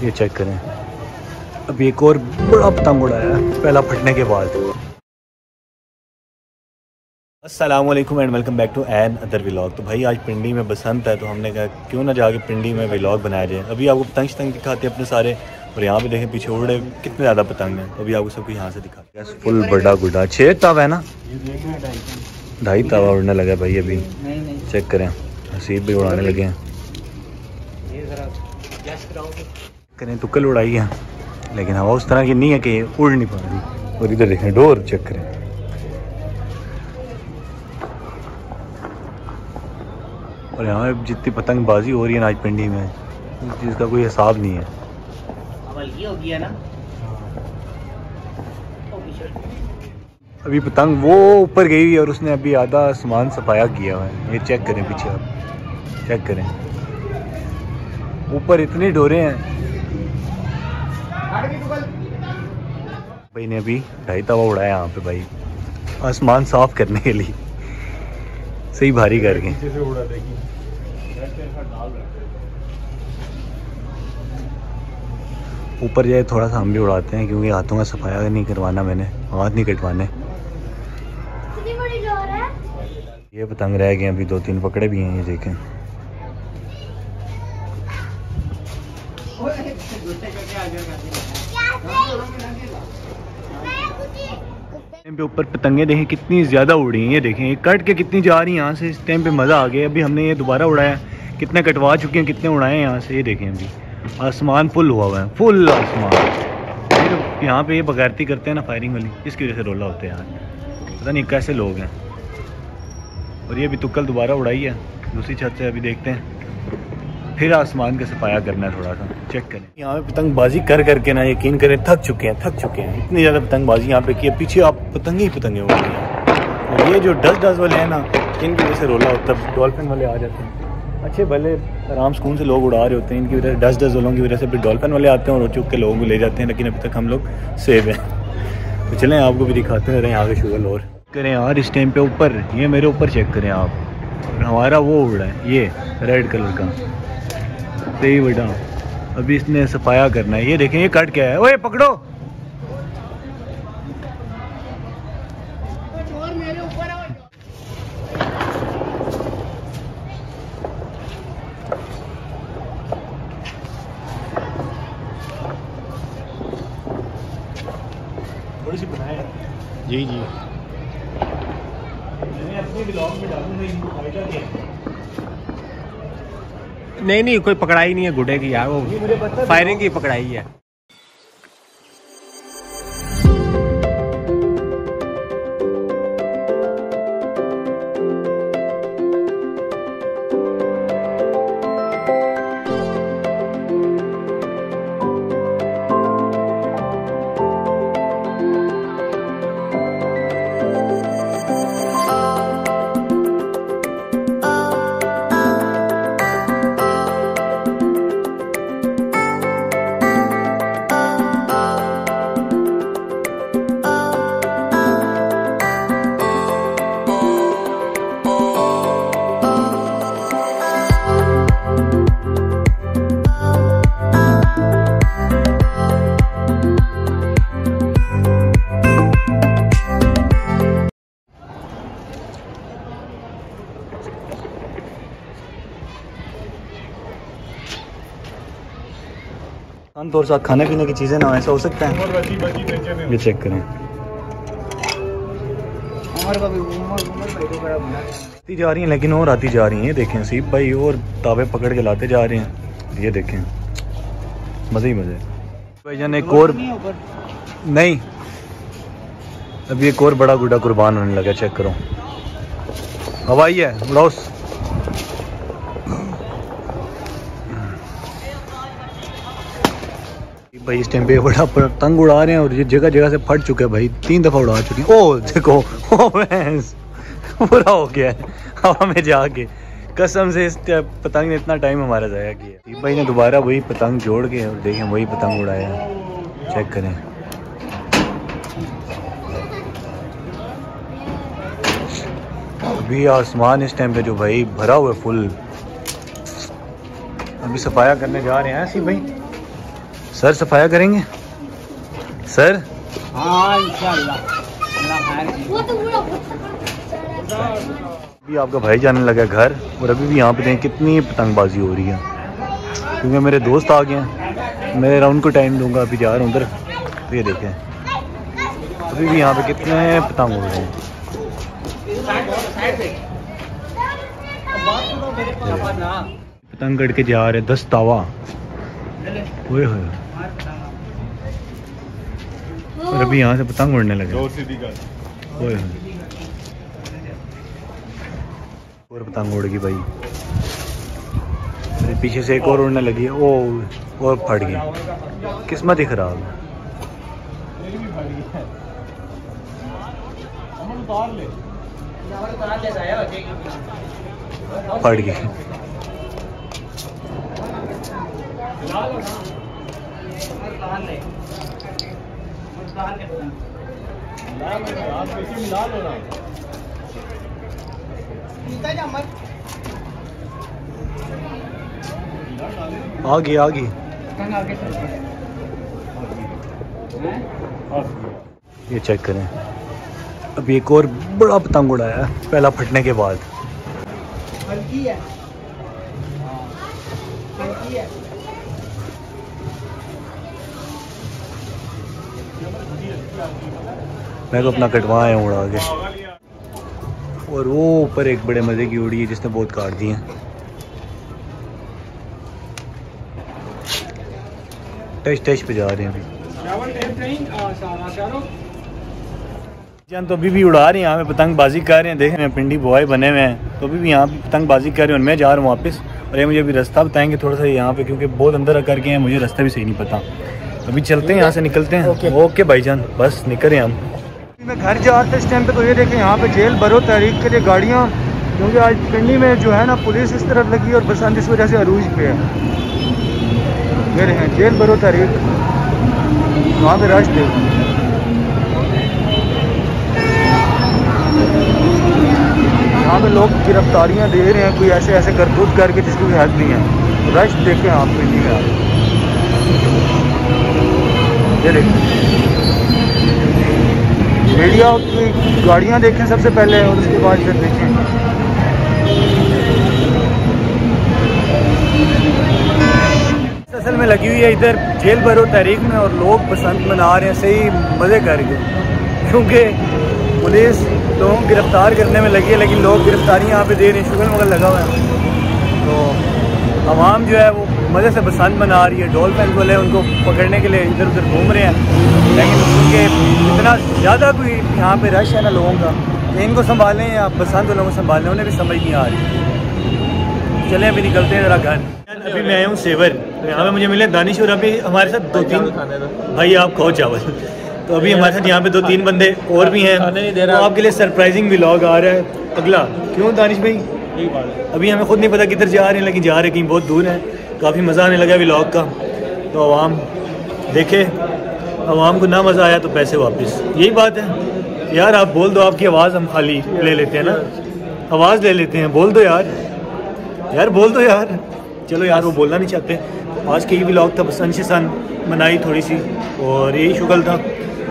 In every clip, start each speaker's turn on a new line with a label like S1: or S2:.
S1: ये चेक करें। अब एक और बड़ा पतंग उड़ाया पहला फटने के बाद। Aslam and welcome back to another vlog तो भाई, आज पिंडी में बसंत है तो हमने कहा, क्यों ना जाके पिंडी में व्लॉग बनाया जाए। अभी आपको पतंग शतंग दिखाते हैं अपने सारे, और यहाँ पे देखें, पीछे उड़े कितने ज़्यादा पतंग हैं। अभी आपको सबको यहाँ से दिखाते हैं। फुल बड़ा गुडा छः तवा है ना? ढाई तवा उड़ने लगा भाई अभी। चेक करें। हसीब भी उड़ाने लगे हैं। करें तुक्कल उड़ाई है। लेकिन हवा उस तरह की नहीं है कि उड़ नहीं पा रही। और इधर देखें डोर चेक करें। और यहाँ पे जितनी पतंगबाजी हो रही है ना आज पिंडी में इस चीज़ का कोई हिसाब नहीं है। अभी पतंग वो ऊपर गई हुई है और उसने अभी आधा सामान सफाया किया हुआ है। ये चेक करें पीछे आप। चेक करें। ऊपर इतनी डोरे हैं। भाई ने अभी ढाई तवा उड़ाया यहाँ पे भाई। आसमान साफ़ करने के लिए। सही भारी करके ऊपर जाए थोड़ा सा हम भी उड़ाते हैं क्योंकि हाथों का सफाया नहीं करवाना मैंने। हाथ नहीं कटवाने। ये पतंग रह गए अभी दो तीन पकड़े भी हैं ये देखें। टाइम पे ऊपर पतंगे देखें, कितनी ज़्यादा उड़ी हैं, ये देखें कट के कितनी जा रही हैं यहाँ से, इस टाइम पे मज़ा आ गया, अभी हमने ये दोबारा उड़ाया, कितने कटवा चुके हैं, कितने उड़ाए हैं यहाँ से, ये देखें अभी। आसमान फुल हुआ हुआ है, फुल आसमान। फिर यहाँ पे ये बगैरती करते हैं ना फायरिंग वाली, इसकी वजह से रोला होते हैं यार पता नहीं कैसे लोग हैं। और ये अभी तुक्कल दोबारा उड़ाई है, दूसरी छत से अभी देखते हैं। फिर आसमान का सफाया करना है थोड़ा सा चेक करें। यहाँ पे पतंगबाजी कर करके ना यकीन करें थक चुके हैं थक चुके हैं। इतनी ज़्यादा पतंगबाजी यहाँ पे की है पीछे आप पतंगे ही पतंगे हैं और ये जो डस डस वाले हैं ना इनकी वजह से रोला होता है डॉल्फिन वाले आ जाते हैं। अच्छे भले आराम सुकून से लोग उड़ा रहे होते हैं इनकी वजह से डस डस वालों की वजह से फिर डॉल्फिन वाले आते हैं और चुप के लोगों को ले जाते हैं लेकिन अभी तक हम लोग सेव हैं। तो चलें आपको भी दिखाते हैं यहाँ के शुगर और। करें यार इस टाइम पे ऊपर ये मेरे ऊपर चेक करें आप। हमारा वो उड़ रहा है ये रेड कलर का। सही बेटा अभी इसने सफाया करना है। ये देखें ये कट क्या है। ओए पकड़ो। थोड़ी सी बनाए जी जी। मैंने अपने ब्लॉग में डालूँगा इनको फ़ायदा क्या है
S2: नहीं नहीं कोई पकड़ाई नहीं है गुडे की यार वो फायरिंग की पकड़ाई है।
S1: अंत और साथ खाने पीने की चीज़ें ना ऐसा हो सकता है। ये चेक करें। आती जा रही हैं लेकिन और आती जा रही हैं देखें सीप भाई और तावे पकड़ के लाते जा रहे हैं। ये देखें। मज़े ही मज़े। भाई जान एक और नहीं अभी एक और बड़ा गुड्डा कुर्बान होने लगा चेक करो। हवाई है उड़ाओ भाई इस टाइम पे बड़ा पतंग उड़ा रहे हैं और ये जगह जगह से फट चुके हैं भाई। तीन दफ़ा उड़ा चुके हैं। ओ, देखो, ओ बुरा हो गया है। हवा में जाके कसम से इस पतंग ने इतना टाइम हमारा ज़ाया किया भाई ने दोबारा वही पतंग जोड़ के और देखें वही पतंग उड़ाया चेक करें। अभी आसमान इस टाइम पे जो भाई भरा हुआ है फुल अभी सफाया करने जा रहे हैं, ऐसी भाई। सर सफाया करेंगे? सर? अभी आपका भाई जाने लगा घर, और अभी भी यहाँ पे देखें कितनी पतंगबाजी हो रही है। क्योंकि मेरे दोस्त आ गए हैं, मैं राउंड को टाइम दूँगा, अभी जा रहा हूँ उधर। तो ये देखें, अभी भी यहाँ पे कितने पतंग हो रहे हैं। पतंग कट के जा रहे दस तावा। ओए होए। और अभी यहाँ से पतंग उड़ने लगे। और पतंग उड़ गई भाई। पीछे से एक और उड़ने लगी है। ओ और फट गई। किस्मत ही खराब है। फट गई। आ गई आ गई ये चेक करें। अभी एक और बड़ा पतंग उड़ाया पहला फटने के बाद। मैं तो अपना कटवाए हैं उड़ा के। और वो ऊपर एक बड़े मज़े की उड़ी है जिसने बहुत काट दी है। टच टच पे जा रहे हैं अभी। जान तो अभी भी उड़ा रहे हैं यहाँ पे पतंगबाजी कर रहे हैं देख रहे हैं पिंडी बॉय बने हुए हैं। तो अभी भी यहाँ पे पतंगबाजी कर रहे हैं और मैं जा रहा हूँ वापस। और ये मुझे अभी रास्ता बताएँगे थोड़ा सा यहाँ पे क्योंकि बहुत अंदर कर गए हैं मुझे रास्ता भी सही नहीं पता। अभी चलते हैं यहाँ से निकलते हैं। ओके ओके भाईजान बस निकल रहे हम। मैं घर जा रहा था इस टाइम पे तो ये देखें यहाँ पे जेल भरो तहरीक के लिए गाड़ियाँ क्योंकि आज पिंडी में जो है ना पुलिस इस तरफ़ लगी और बसंत इस वजह से अरूज पे है। ये देखें जेल भरो तहरीक। वहाँ पे रश देखो। यहाँ पे लोग गिरफ्तारियाँ दे रहे हैं कोई ऐसे ऐसे करतूत करके जिसको कोई हद नहीं है। रश देखें आप पिंडी में। आप मीडिया की गाड़ियाँ देखें सबसे पहले और उसके बाद फिर देखें। असल में लगी हुई है इधर जेल भरो तहरीक में और लोग बसंत मना रहे हैं, सही मज़े कर करके क्योंकि पुलिस लोगों को गिरफ़्तार करने में लगी है, लेकिन लोग गिरफ्तारी यहाँ पे दे रहे हैं शुगर मगर लगा हुआ है। तो आवाम जो है वो मज़े से बसंत मना रही है डॉल्फिन वाले उनको पकड़ने के लिए इधर उधर घूम रहे हैं। लेकिन उनके इतना ज़्यादा कोई यहाँ पे रश है ना लोगों का कि इनको संभालें या बसंत वालों को संभालें उन्हें भी समझ नहीं आ रही। चलें अभी निकलते हैं ज़रा घर। अभी मैं आया हूँ सेवर। तो यहाँ पे मुझे मिले दानिश और अभी हमारे साथ दो तीन भाई आप खाओ चावल। तो अभी हमारे साथ यहाँ पे दो तीन बंदे और भी हैं। तो आपके लिए सरप्राइजिंग व्लॉग आ रहा है। अगला क्यों दानिश भाई? अभी हमें खुद नहीं पता किधर जा रहे हैं लेकिन जा रहे हैं कहीं बहुत दूर हैं। काफ़ी मज़ा आने लगा व्लॉग का। तो आवाम, देखे, आवाम को ना मज़ा आया तो पैसे वापस। यही बात है। यार, आप बोल दो, आपकी आवाज़ हम खाली ले लेते हैं ना। आवाज़ ले लेते हैं। बोल दो यार। यार, बोल दो यार। चलो यार, वो बोलना नहीं चाहते। आज के ये व्लॉग था, बस से सन मनाई थोड़ी सी। और यही शुक्ल था।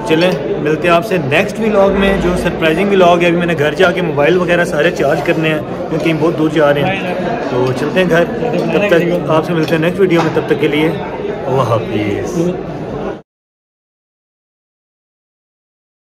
S1: चलें, मिलते हैं आपसे नेक्स्ट व्लॉग में, जो सरप्राइजिंग व्लॉग है, अभी मैंने घर जाके मोबाइल वगैरह सारे चार्ज करने हैं, क्योंकि बहुत दूर जा रहे हैं। तो चलते हैं घर, तब तक आपसे मिलते हैं नेक्स्ट वीडियो में, तब तक के लिए वह हाफिज़।